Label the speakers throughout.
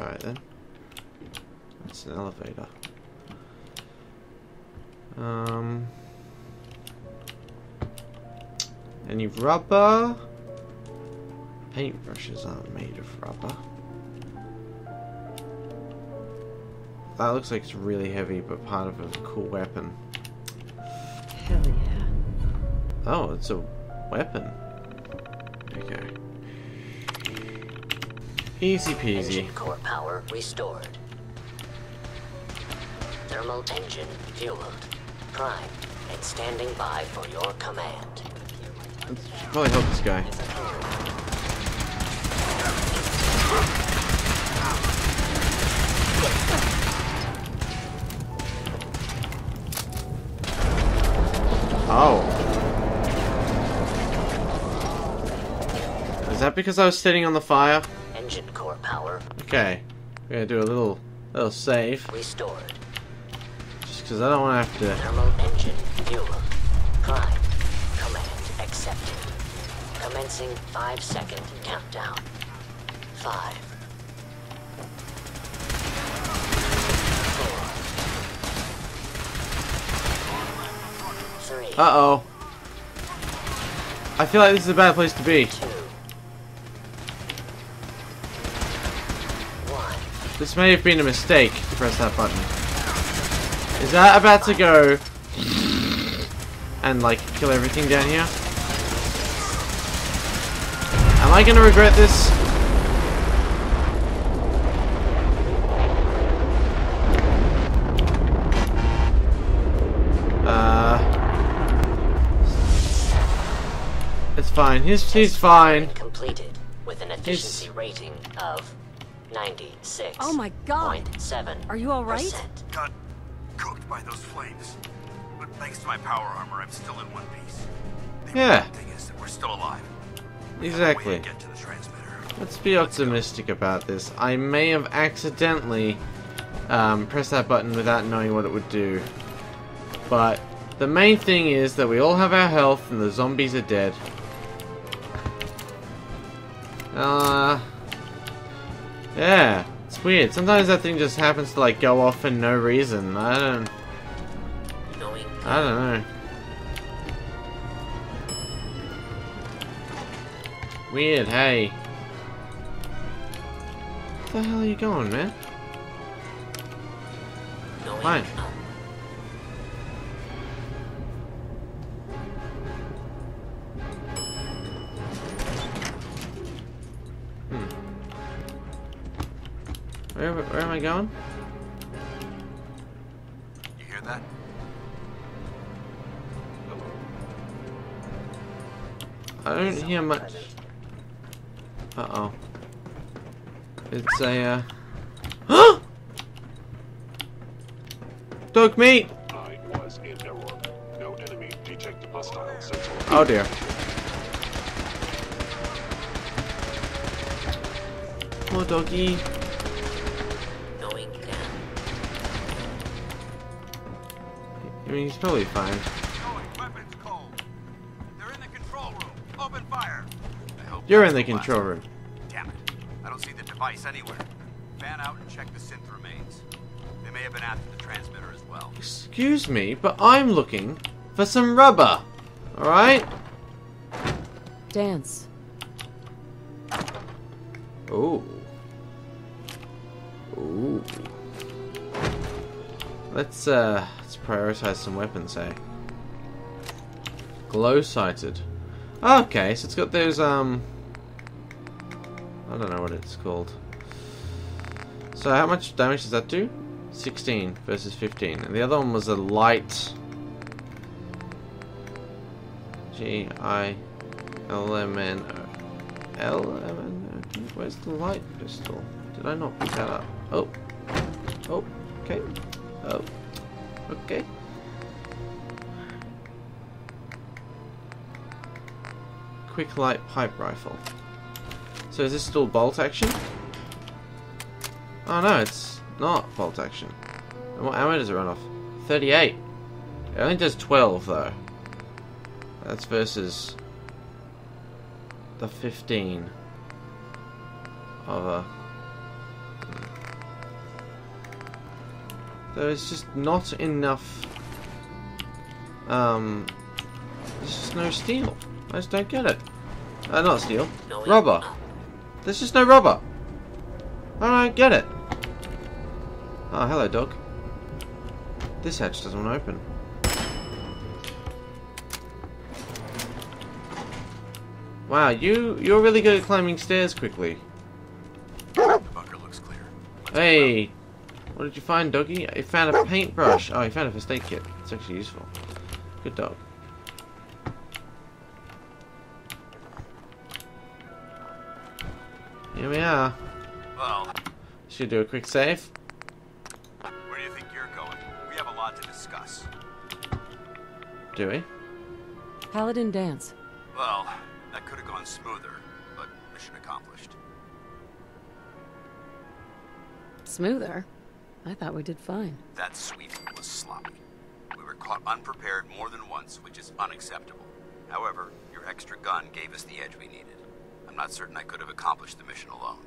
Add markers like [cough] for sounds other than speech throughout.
Speaker 1: Alright then. That's an elevator. Um. Any rubber? Paintbrushes aren't made of rubber. That looks like it's really heavy, but part of a cool weapon.
Speaker 2: Hell yeah.
Speaker 1: Oh, it's a weapon. Okay. Easy peasy.
Speaker 3: Engine core power restored. Thermal engine fueled. Prime and standing by for your command.
Speaker 1: Let's probably help this guy. Oh. Is that because I was sitting on the fire?
Speaker 3: Engine core power
Speaker 1: Okay. We're gonna do a little little save.
Speaker 3: restored.
Speaker 1: Just because I don't want to have to...
Speaker 3: Thermal engine fueled. Prime command accepted. Commencing five second countdown. Five. Four. Three.
Speaker 1: Uh-oh. I feel like this is a bad place to be.
Speaker 3: Two.
Speaker 1: This may have been a mistake to press that button. Is that about to go and like kill everything down here? Am I gonna regret this? Uh, it's fine. He's he's fine.
Speaker 3: Completed with an efficiency rating of 96.
Speaker 2: Oh my god.
Speaker 3: Seven.
Speaker 2: Are you alright?
Speaker 4: Got cooked by those flames. But thanks to my power armor, I'm still in one piece. The
Speaker 1: Yeah.
Speaker 4: important thing is that we're still alive. We have a
Speaker 1: Exactly.
Speaker 4: way to get to the transmitter.
Speaker 1: Let's be optimistic about this. I may have accidentally um, pressed that button without knowing what it would do. But the main thing is that we all have our health and the zombies are dead. Uh, yeah, it's weird. Sometimes that thing just happens to like go off for no reason. I don't, I don't know. Weird, hey. Where the hell are you going, man?
Speaker 3: knowing
Speaker 1: Fine. I going?
Speaker 4: You hear that?
Speaker 1: I don't hear much. Uh oh. It's a uh. [gasps] Dogmeat!
Speaker 5: I was in error. No enemy detect hostile sensor.
Speaker 1: Oh dear. Poor doggy. I mean, he's totally fine.
Speaker 4: Going, weapons cold. They're in the control room. Open fire. I hope
Speaker 1: You're in the control room.
Speaker 4: Damn it. I don't see the device anywhere. Fan out and check the synth remains. They may have been after the transmitter as well.
Speaker 1: Excuse me, but I'm looking for some rubber. Alright?
Speaker 2: Dance.
Speaker 1: Ooh. Ooh. Let's uh let's prioritize some weapons, eh? Glow sighted. Okay, so it's got those um I don't know what it's called. So how much damage does that do? 16 versus 15. And the other one was a light G I L M N O L M N O. Where's the light pistol? Did I not pick that up? Oh. Oh. Okay. Oh. Okay. Quick light pipe rifle. So is this still bolt action? Oh no, it's not bolt action. And what ammo does it run off? 38. It only does 12 though. That's versus the 15 of a. There's just not enough. Um, there's just no steel. I just don't get it. Uh, not steel. Rubber. There's just no rubber. I don't get it. Oh, hello, dog. This hatch doesn't want to open. Wow, you you're really good at climbing stairs quickly.
Speaker 4: The bunker looks clear.
Speaker 1: Hey, what did you find, doggy? I oh, found a paintbrush. Oh, he found a first aid kit. It's actually useful. Good dog. Here we are.
Speaker 4: Well,
Speaker 1: Should do a quick save.
Speaker 4: where do you think you're going? We have a lot to discuss.
Speaker 1: Do we?
Speaker 2: Paladin Danse.
Speaker 4: Well, that could have gone smoother, but mission accomplished.
Speaker 2: Smoother. I thought we did fine.
Speaker 4: That sweep was sloppy. We were caught unprepared more than once, which is unacceptable. However, your extra gun gave us the edge we needed. I'm not certain I could have accomplished the mission alone.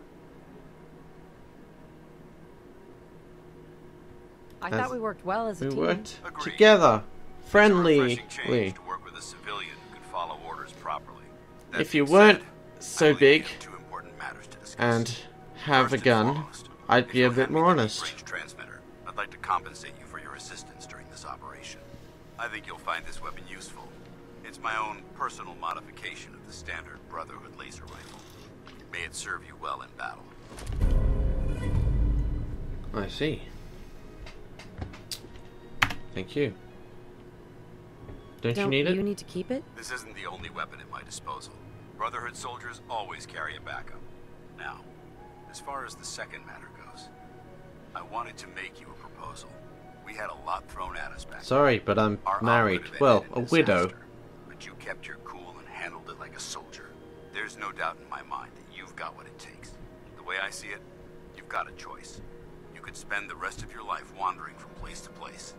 Speaker 2: I
Speaker 1: That's-
Speaker 2: thought we worked well as a
Speaker 1: We
Speaker 2: team.
Speaker 1: worked
Speaker 4: Agreed.
Speaker 1: together,
Speaker 4: It's
Speaker 1: friendly.
Speaker 4: refreshing to work with a civilian who can follow orders properly. That
Speaker 1: If you weren't
Speaker 4: said,
Speaker 1: so big
Speaker 4: have two important matters to discuss.
Speaker 1: and have
Speaker 4: First
Speaker 1: a gun,
Speaker 4: foremost,
Speaker 1: I'd
Speaker 4: if
Speaker 1: be a
Speaker 4: you'll
Speaker 1: bit
Speaker 4: hand
Speaker 1: more honest.
Speaker 4: range transmitter, I'd like to compensate you for your assistance during this operation. I think you'll find this weapon useful. It's my own personal modification of the standard Brotherhood laser rifle. May it serve you well in battle.
Speaker 1: I see. Thank you. Don't, you
Speaker 2: Don't
Speaker 1: need it?
Speaker 2: you need to keep it?
Speaker 4: This isn't the only weapon at my disposal. Brotherhood soldiers always carry a backup. Now, as far as the second matter goes, I wanted to make you a proposal. We had a lot thrown at us back.
Speaker 1: Sorry, but I'm married. Well, a
Speaker 4: in
Speaker 1: widow.
Speaker 4: But you kept your cool and handled it like a soldier. There's no doubt in my mind that you've got what it takes. The way I see it, you've got a choice. You could spend the rest of your life wandering from place to place,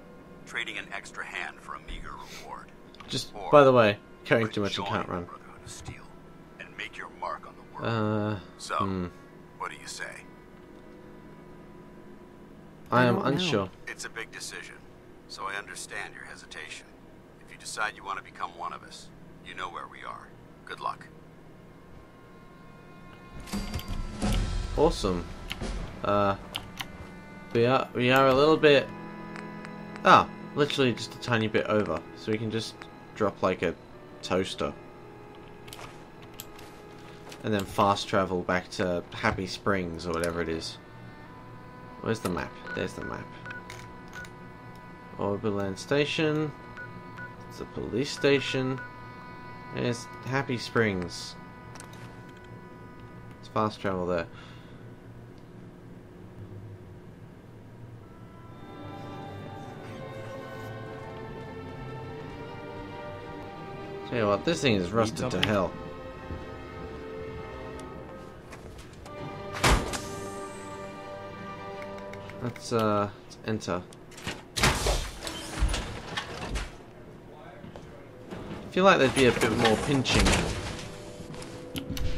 Speaker 4: trading an extra hand for a meager reward.
Speaker 1: Just,
Speaker 4: Or
Speaker 1: by the way, carrying too much
Speaker 4: join
Speaker 1: can't run.
Speaker 4: Steel and make your mark on the world.
Speaker 1: Uh,
Speaker 4: so,
Speaker 1: hmm.
Speaker 4: What do you say?
Speaker 1: I
Speaker 2: I
Speaker 1: am
Speaker 2: don't know.
Speaker 1: unsure.
Speaker 4: It's a big decision, so I understand your hesitation. If you decide you want to become one of us, you know where we are. Good luck.
Speaker 1: Awesome. Uh, we are we are a little bit. Ah, literally just a tiny bit over, so we can just drop like a toaster, and then fast travel back to Happy Springs or whatever it is. Where's the map? There's the map. Oberland Station. It's a police station. There's Happy Springs. It's fast travel there. Tell you what, this thing is rusted to hell. Let's uh let's enter. I feel like there'd be a bit more pinching.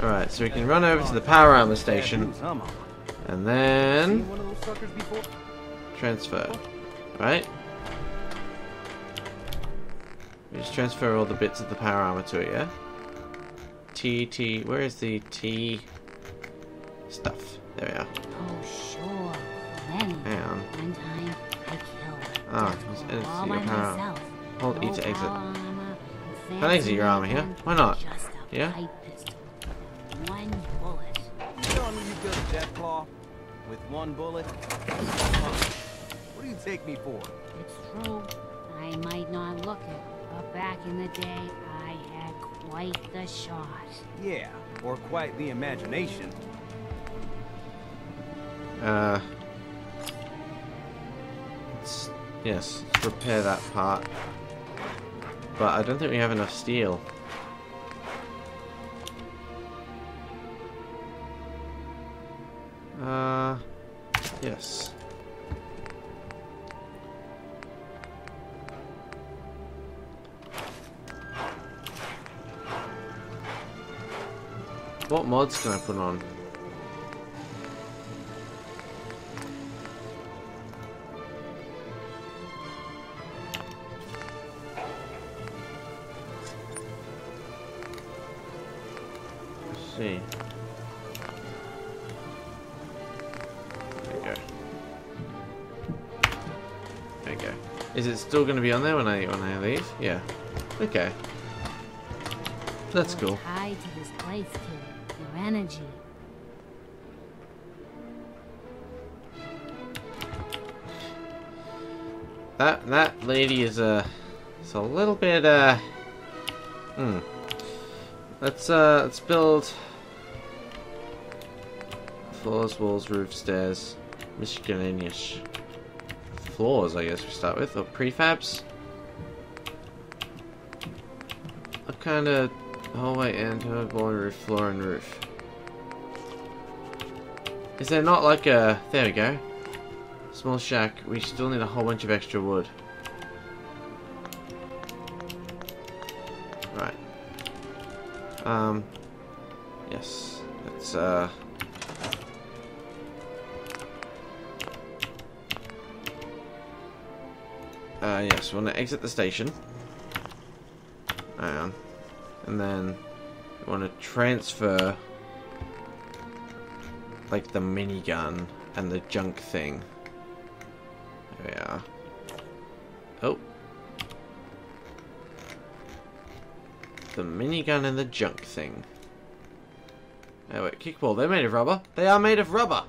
Speaker 1: Alright, so we can run over to the power armor station and then transfer. Right? We just transfer all the bits of the power armor to it, yeah? T, T, where is the T stuff? There we are.
Speaker 6: Oh, sure. Many.
Speaker 1: Hang on.
Speaker 6: One time, I killed.
Speaker 1: Ah,
Speaker 6: Death
Speaker 1: just
Speaker 6: Claw all
Speaker 1: your power.
Speaker 6: myself.
Speaker 1: Hold E to exit.
Speaker 6: power
Speaker 1: Can't exit your armor here.
Speaker 6: fancy
Speaker 1: Why not?
Speaker 6: Just a
Speaker 1: Yeah?
Speaker 6: One bullet.
Speaker 7: You telling me you killed Deathclaw with one bullet? What do you take me for?
Speaker 6: It's true. I might not look it, but back in the day, I had quite the shot.
Speaker 7: Yeah, or quite the imagination.
Speaker 1: Uh, yes, repair that part. But I don't think we have enough steel. Uh, yes. What mods can I put on? Is it still going to be on there when I when I leave? Yeah. Okay. That's cool.
Speaker 6: Tied to this place, kid. Your energy.
Speaker 1: That that lady is a is a little bit uh hmm. Let's uh let's build floors, walls, roof, stairs, miscellaneous floors. I guess we start with or prefabs. What kind of hallway and wall and roof, floor and roof? Is there not like a there we go. Small shack. We still need a whole bunch of extra wood. Right. Um. Yes. Let's, uh. Uh, yes, we want to exit the station. Hang on. And then we want to transfer like the minigun and the junk thing. There we are. Oh. The minigun and the junk thing. Oh wait, kickball. They're made of rubber. They are made of rubber.